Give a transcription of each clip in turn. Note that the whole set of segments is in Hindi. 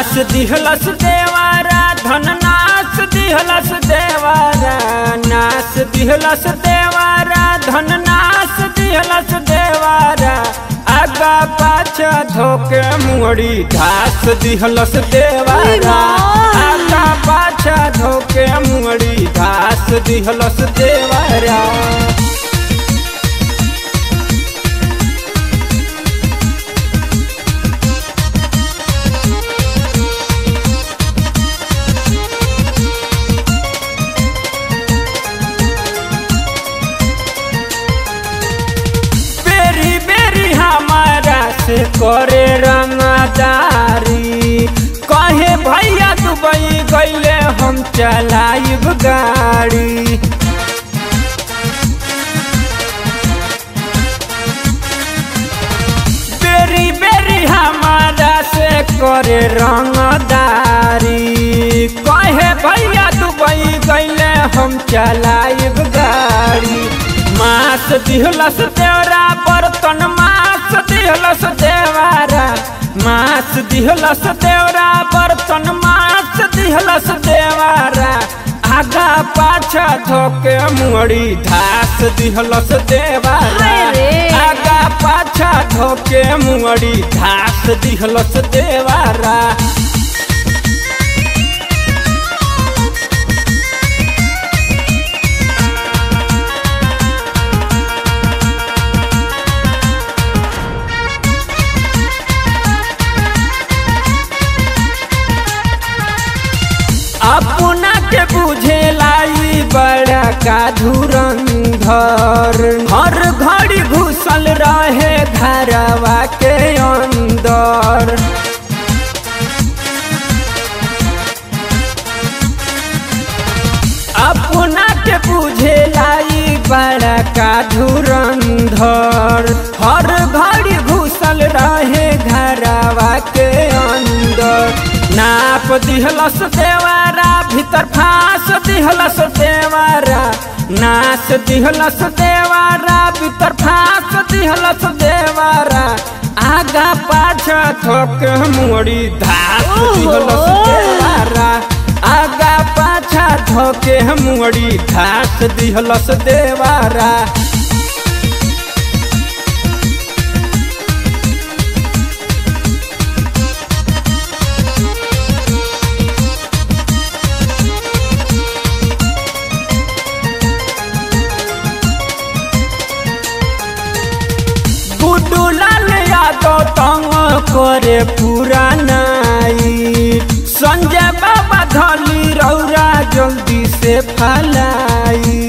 नास दिहलस देवारा धन नास दिहलस देवारा नास दिहलस देवारा धन नास दिहलस देवारा। आगा पाछा धोके मुड़ी घास दिहलस देवारा। आगा पाछा धोके मुड़ी घास दिहलस देवारा। करे रंगदारी। कहे, भैया, दुबई गईले हम चलाइब गाड़ी। बेरी बेरी, हमारा से करे रंगदारी। कहे, भैया, दुबई गईले हम चलाइब गाड़ी। मास दिहलस देवरा बर्तन, मास दिहलस मास दिहलस देवरा बर्तन मास दिहलस देवारा। आगा पाछा धोके मुड़ी धास दिहलस देवारा। आगा पाछा धोके मुड़ी धास दिहलस देवारा। अपना के बुझे लाई बड़ा का धुरंधर हर घड़ी घुसल रहे घरवा के अंदर अपना के बुझे लाई बड़ा का धुरंधर नाप दिहलस देवारा भीतर फांस दिहलस देवारा। नाच दिहलस देवारा भीतर फांस दिहलस देवारा। आगा पाछा थोक मुड़ी धास दिहलस देवारा। आगा पाछा धोके मुड़ी घास दिहलस देवारा। करे पूरा नाइट संजय बाबा धली रौरा जल्दी से फलाई।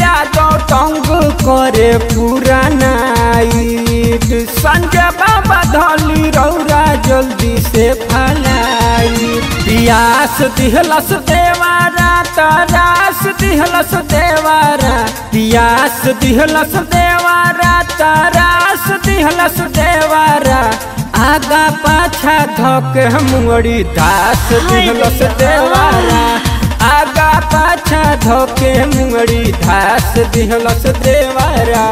यादव करे पूरा नाइट संजय बाबा धली रौरा जल्दी से फलाई। पियास दिहलस देवारा तरास दिहलस देवारा पियास दिहलस देवारा तारास दिहलस देवारा। आगा पाछा धोके मुड़ी दास दिहलस देवारा। आगा पाछा धोके मुड़ी दास दिहलस देवारा।